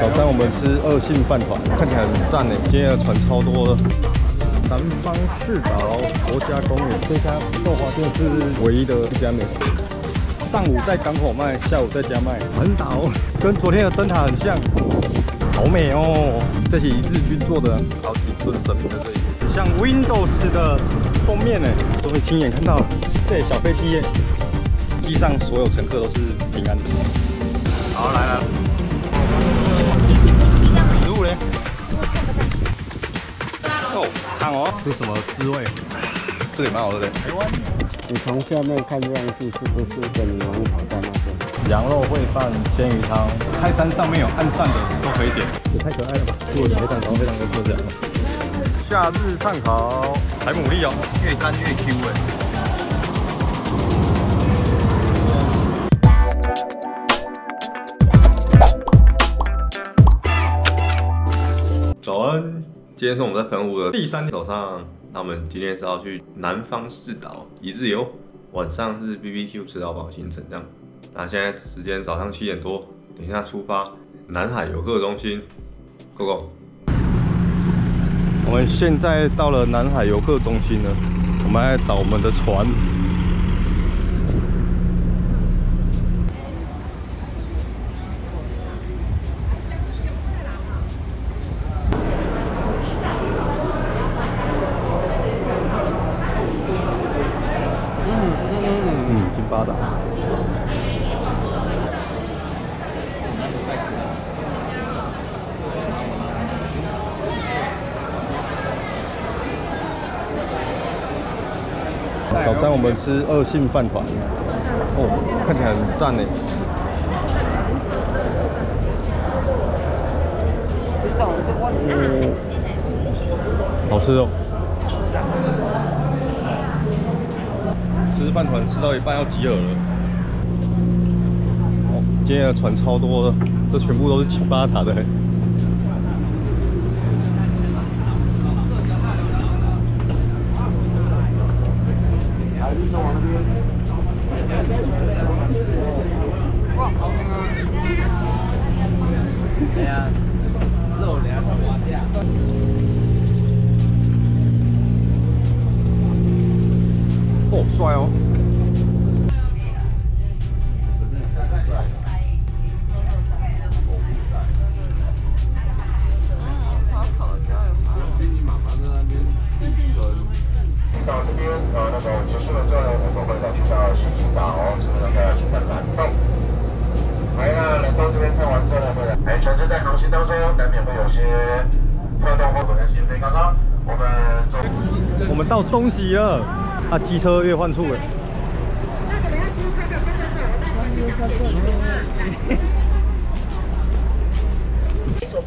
早餐我们吃二信饭团，看起来很赞呢。今天的船超多的。南方四岛国家公园这家豆花店是唯一的一家美食。上午在港口卖，下午在家卖。很岛跟昨天的灯塔很像，好美哦。这是日军做的，好几尊神明在这里，像 Windows 的封面呢。终于亲眼看到了，这小飞机，机上所有乘客都是平安的。好，来了。看哦，是什么滋味？这个也蛮好吃的。台湾，你从下面看上去是不是跟你容易跑在那边？羊肉烩饭、鲜鱼汤，菜单上面有暗赞的都可以点。也太可爱了吧！做的非常高，非常的漂亮。夏日炭烤海牡蛎哦，越干越 Q 哎。今天是我们在澎湖的第三天早上。那我们今天是要去南方四岛一日游，晚上是 BBQ 吃到饱行程这样。那现在时间早上七点多，等一下出发南海游客中心，Go Go！我们现在到了南海游客中心了，我们来找我们的船。早餐我们吃二信饭团，哦，看起来很赞呢。嗯，好吃哦。吃饭团吃到一半要急耳了。哦，今天的船超多的，这全部都是金巴塔的。对啊，肉凉滑价。哦，帅哦！到这边呃，那个结束了之后呢，我们会再去到西进岛，这边的去到南洞。来了，南洞这边看完之后呢，会来。哎，船只在航行当中难免会有些跳动或不开心。所以刚刚我们。我们到中极了，啊，机车越换处了。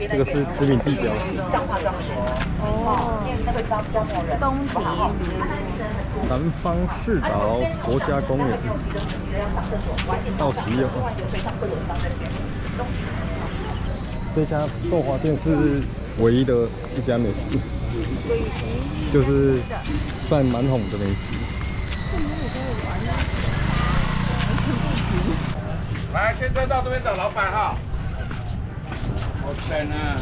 这个是知名地标。哦，东极南方市岛国家公园到十一号。这家豆花店是唯一的一家美食，就是算蛮红的美食。来，先生到这边找老板哈。好天啊！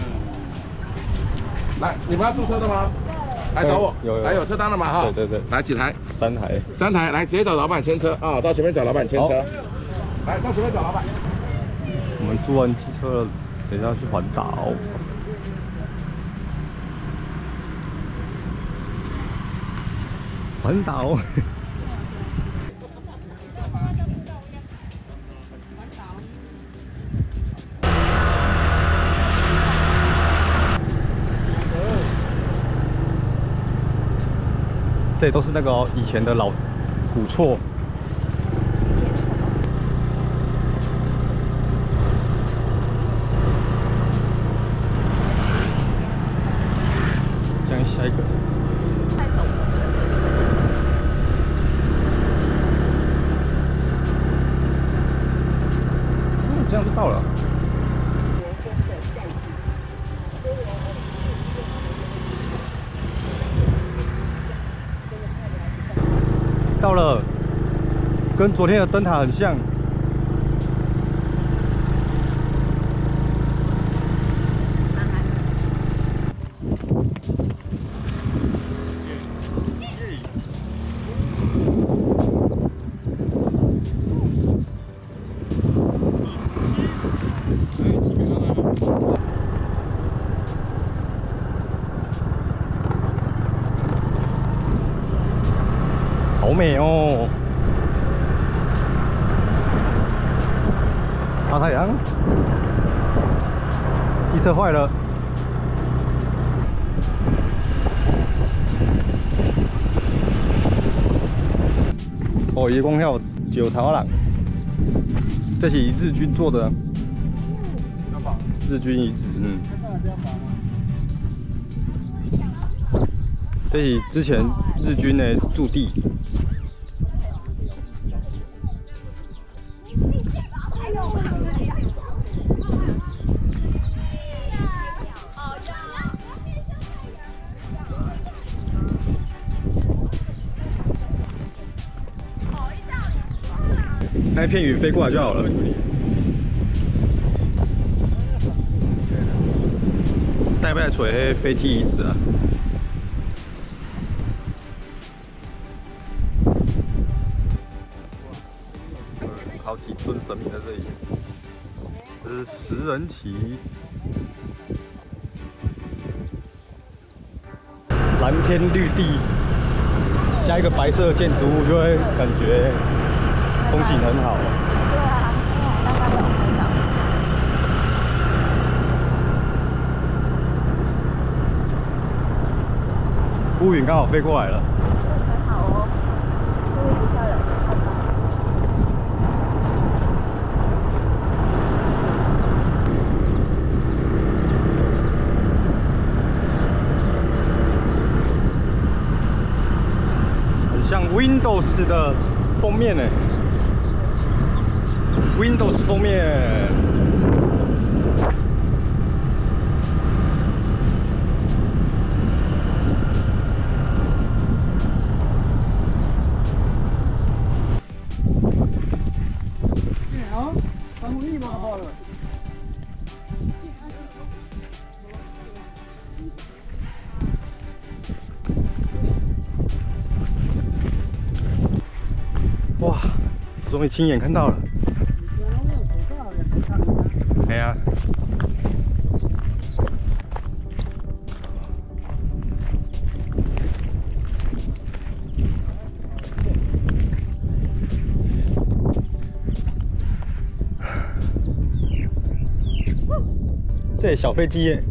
来，你们要注册的吗？来找我，有有来有车单了吗？哈，对对对来几台？三台。三台，来直接找老板牵车啊！到前面找老板牵车。来，到前面找老板。我们租完机车了，等一下去环岛。环岛。这都是那个、以前的老古厝。这样下一个。嗯，这样就到了。到了，跟昨天的灯塔很像。美哦！大太阳，机车坏了。哦，夜光票九头人，这是日军做的，日军遗址，嗯。这是之前日军的驻地。那片云飞过来就好了。带不带锤飞机遗址啊？好几尊神明在这里，这是食人旗，蓝天绿地，加一个白色建筑物，就会感觉风景很好。对啊，乌云刚好飞过来了，很好哦，注意不下人看到。很像 Windows 的封面呢。Windows 封面。哇，我终于亲眼看到了。这小飞机耶，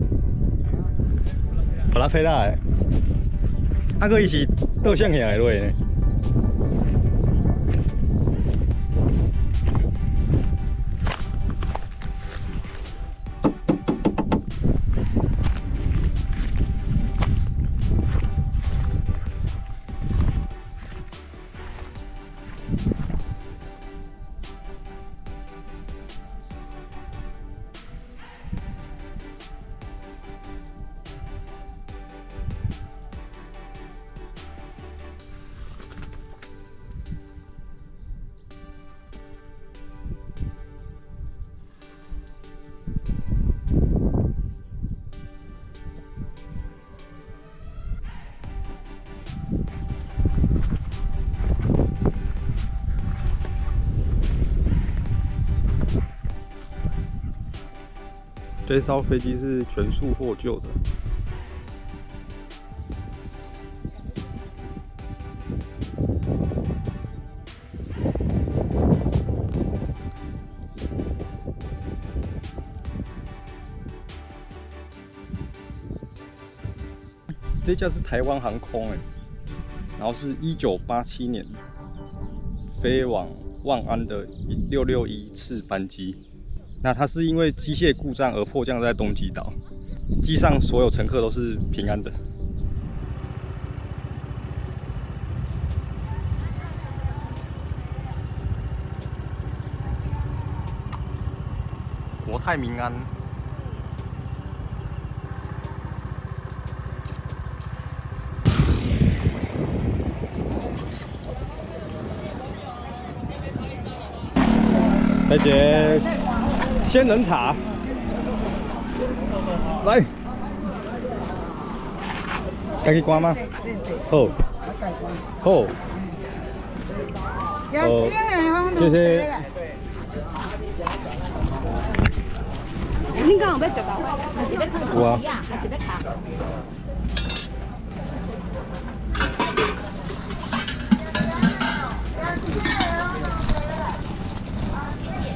把它飞下来，啊个伊是倒向起来落的呢。这艘飞机是全数获救的。这架是台湾航空哎，然后是一九八七年飞往万安的六六一次班机。那它是因为机械故障而迫降在东极岛，机上所有乘客都是平安的。国泰民安。再见。仙人茶，来，该去刮吗？好，好，有仙人谢谢。你讲有要食到，还是要看有啊还是？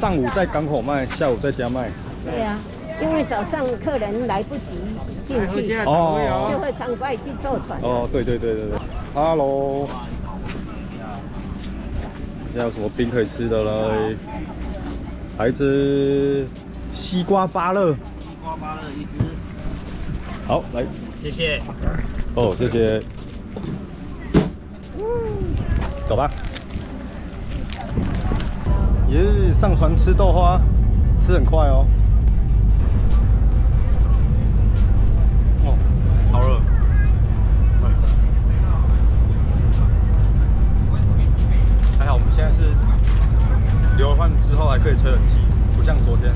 上午在港口卖，下午在家卖。对啊，因为早上客人来不及进去，哦就会赶快去坐船。哦，对对对对对，Hello，现在有什么冰可以吃的嘞？来一只，西瓜芭乐，西瓜芭乐一只，好来，谢谢。哦，谢谢。走吧。耶，上船吃豆花，吃很快哦。哦，好热。还好我们现在是流汗之后还可以吹冷气，不像昨天。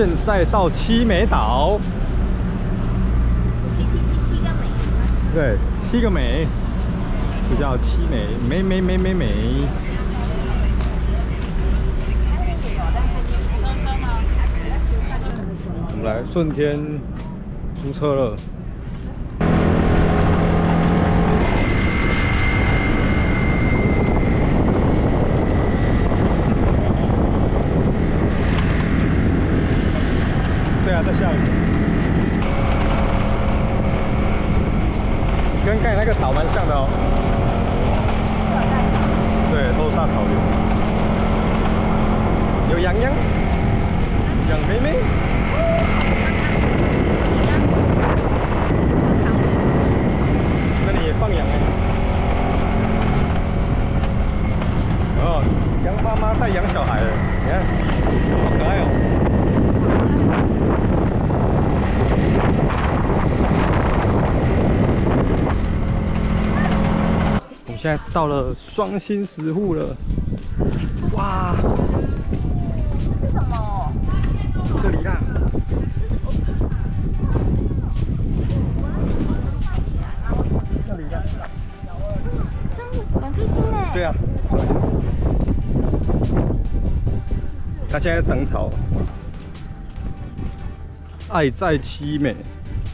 现在到七美岛。七七七七个美？对，七个美，就叫七美，美美美美美。我们来顺天租车了。在下雨。跟刚才那个岛蛮像的哦。对，都是大草原。有羊羊，羊妹妹。那里也放羊哎。哦，羊妈妈带养小孩了，你看，好可爱哦。我们现在到了双星石户了，哇，是什么？这里啦，这里啦，生物两颗星呢？对啊，它现在长草，爱在凄美，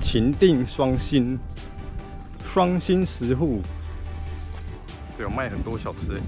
情定双心，双心石户，这有卖很多小吃。欸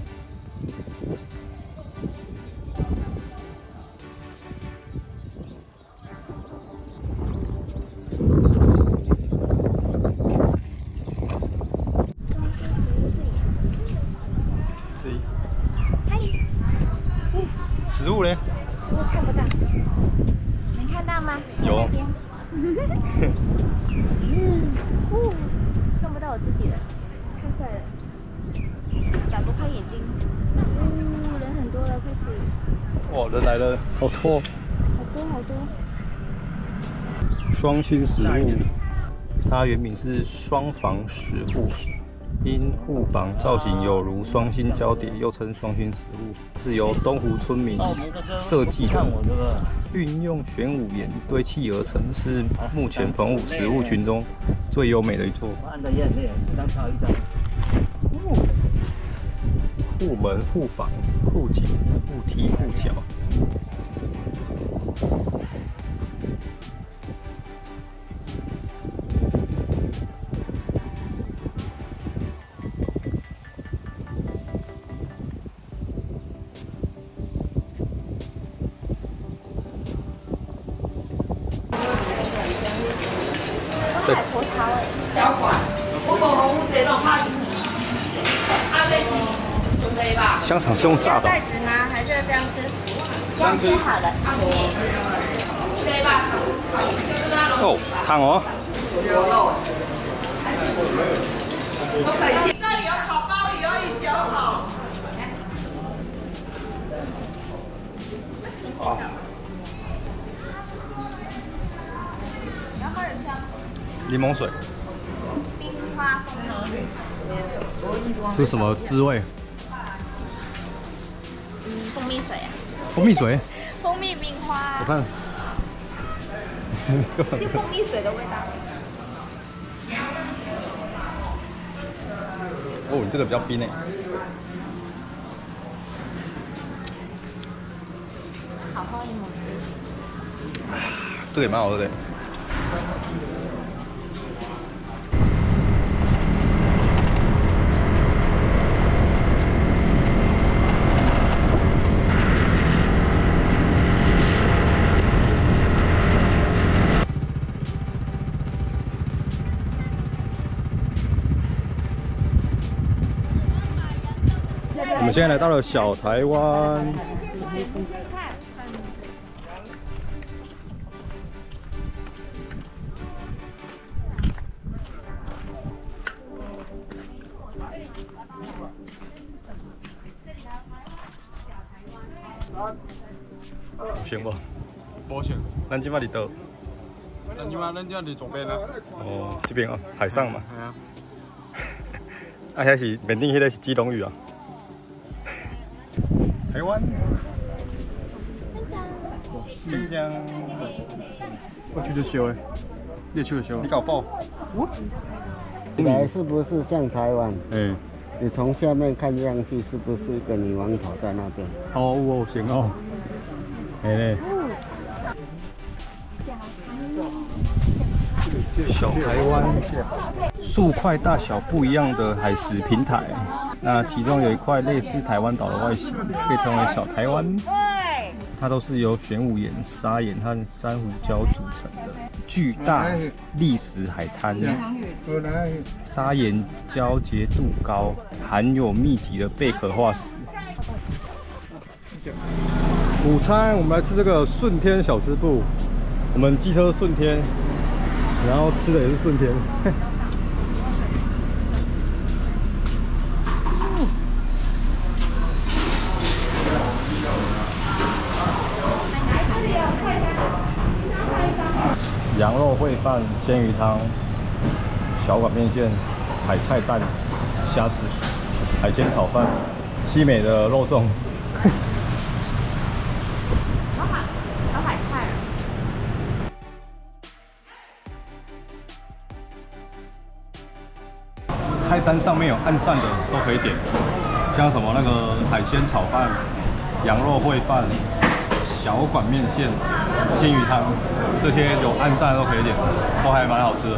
好多。好多好多。双星食物，它原名是双房食物，因护房造型有如双星交叠，又称双星食物，是由东湖村民设计的，运用玄武岩堆砌而成，是目前澎湖食物群中最优美的一座。护门、护房、护井、护梯、护脚。香肠是用炸的哦，袋子吗？还是这样吃？这样吃好了。对吧？就是那种哦，烫哦。牛肉，都可以。这里有烤鲍鱼，有以酒好。啊，你要喝人香？柠檬水，冰花蜂蜜。这是什么滋味？嗯，蜂蜜水啊，蜂蜜水，蜂蜜冰花我，看。就蜂蜜水的味道。哦，你这个比较冰诶。好喝柠檬汁。这个也蛮好喝的。我现在来到了小台湾，行不？保险，咱今晚伫倒？咱今晚咱这里左边啊，哦，这边啊，海上嘛。系 啊，啊，遐是面顶迄个是基隆屿啊。台湾。新疆。我去就修诶，你去就修你。搞爆。来是不是像台湾？哎，你从下面看上去是不是一个女王头在那边？好哦，行哦。哎嘞。小台湾，数块大小不一样的海蚀平台，那其中有一块类似台湾岛的外形，被称为小台湾。它都是由玄武岩、砂岩和珊瑚礁组成的巨大砾石海滩，砂岩交结度高，含有密集的贝壳化石。午餐我们来吃这个顺天小吃部，我们机车顺天，然后吃的也是顺天。羊肉烩饭、鲜鱼汤、小碗面线、海菜蛋、虾子、海鲜炒饭、西美的肉粽。菜。菜单上面有按赞的都可以点，像什么那个海鲜炒饭、羊肉烩饭、小馆面线、金鱼汤，这些有按赞都可以点，都还蛮好吃的。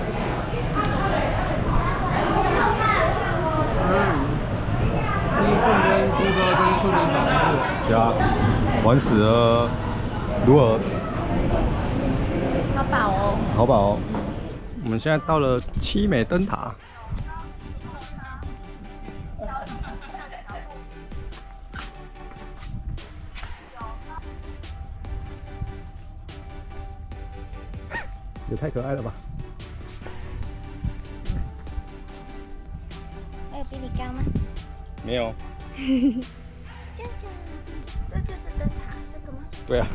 对啊，玩死了，如何？好饱哦。好饱哦。我们现在到了七美灯塔。也太可爱了吧！还有比你高吗？没有。这样子，这就是灯塔，这个吗？对啊，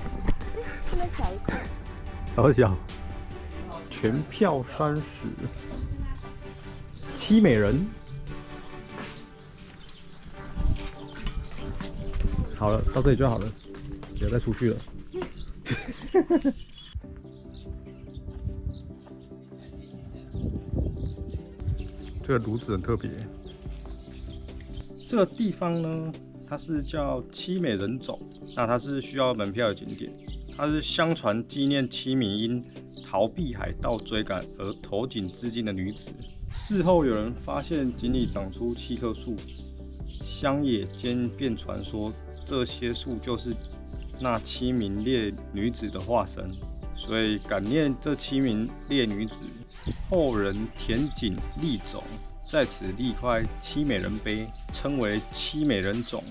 这么小一块。好小。全票三十，七美人。好了，到这里就好了，不要再出去了。这个炉子很特别。这个地方呢，它是叫七美人冢，那它是需要门票的景点。它是相传纪念七名因逃避海盗追赶而投井自尽的女子。事后有人发现井里长出七棵树，乡野间便传说这些树就是那七名烈女子的化身。所以感念这七名烈女子，后人田井立冢，在此立块七美人碑，称为七美人冢。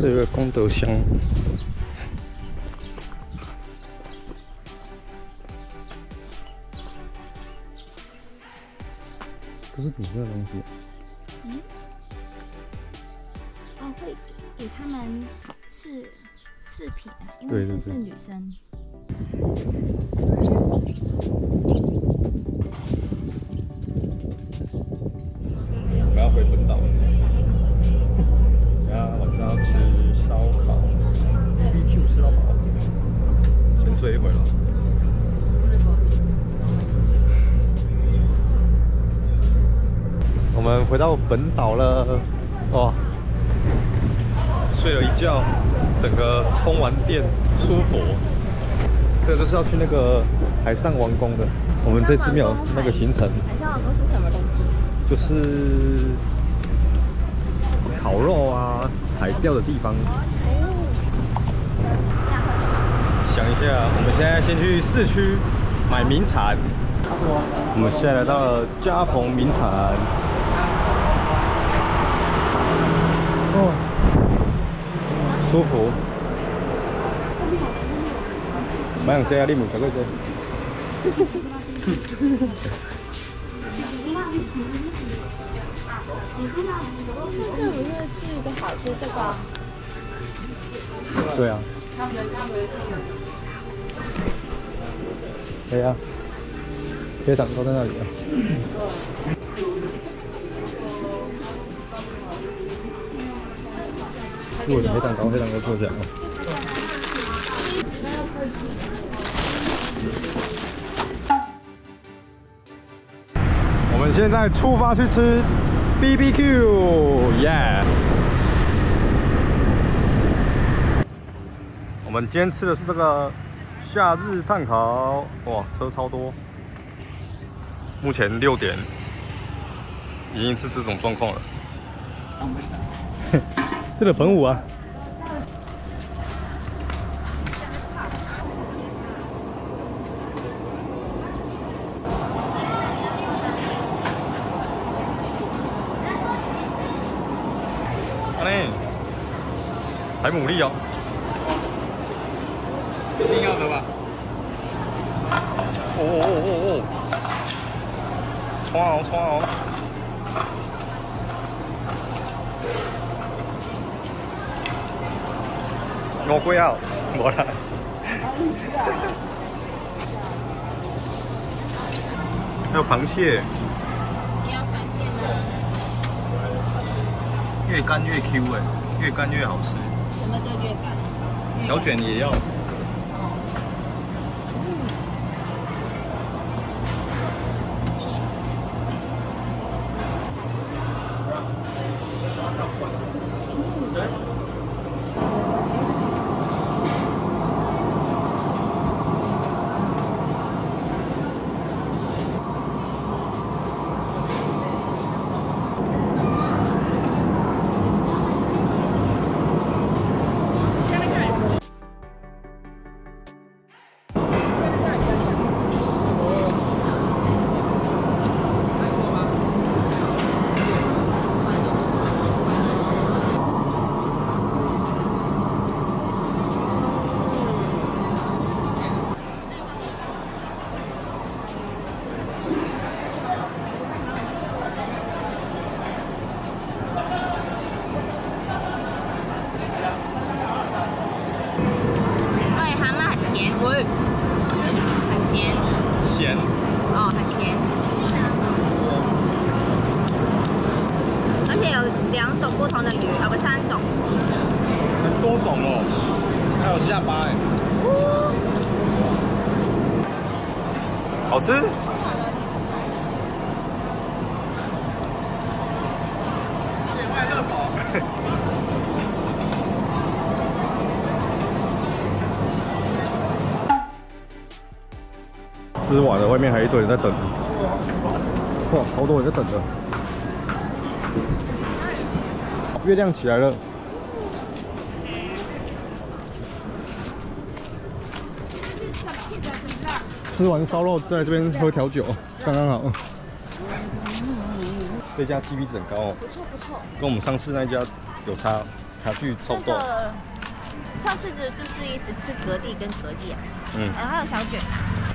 这个功德箱，这是你这个东西。嗯哦，会给他们试饰品啊，因为这是女生。我要回本岛了。等下晚上要吃烧烤，BQ 吃到饱，先睡一会儿了。我们回到本岛了，哇！睡了一觉，整个充完电，舒服。这个就是要去那个海上王宫的。我们这次没有那个行程，海上王宫是什么东西？就是烤肉啊、海钓的地方。想一下，我们现在先去市区买名产。我们现在来到了嘉鹏名产。舒服。买样这啊，你问小哥这。是不是去一个好吃这个？对啊。对啊，学长都在那里啊。如果你黑蛋糕，黑蛋糕做这样啊。我们现在出发去吃 BBQ，耶！我们今天吃的是这个夏日炭烤，哇，车超多。目前六点，已经是这种状况了。这个本舞啊。安尼，还牡蛎哦。一定要的吧？哦哦哦哦哦！穿哦穿哦！五几啊？我啦。还有螃蟹，你要螃蟹吗？越干越 Q 哎，越干越好吃。什么叫越干？小卷也要。好吃。吃完了，外面还有一堆人在等。哇，超多人在等着。月亮起来了。吃完烧肉，在这边喝调酒，刚刚好。这家 CP 值很高哦，不错不错。跟我们上次那家有差差距差不多。上次的就是一直吃格地跟格地啊，嗯，然后还有小卷，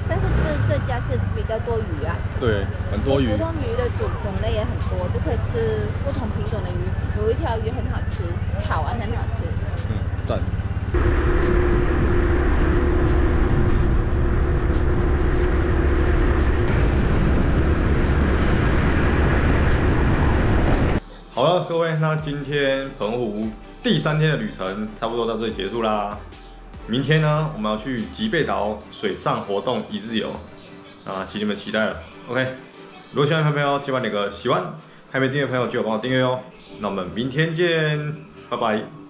但是这这家是比较多鱼啊，对，很多鱼普。通鱼的种种类也很多，就可以吃不同品种的鱼。有一条鱼很好吃，烤完很好吃。嗯，赞。各位，那今天澎湖第三天的旅程差不多到这里结束啦。明天呢，我们要去吉贝岛水上活动一日游，啊，请你们期待了。OK，如果喜欢的朋友，记得点个喜欢，还没订阅的朋友记得帮我订阅哦。那我们明天见，拜拜。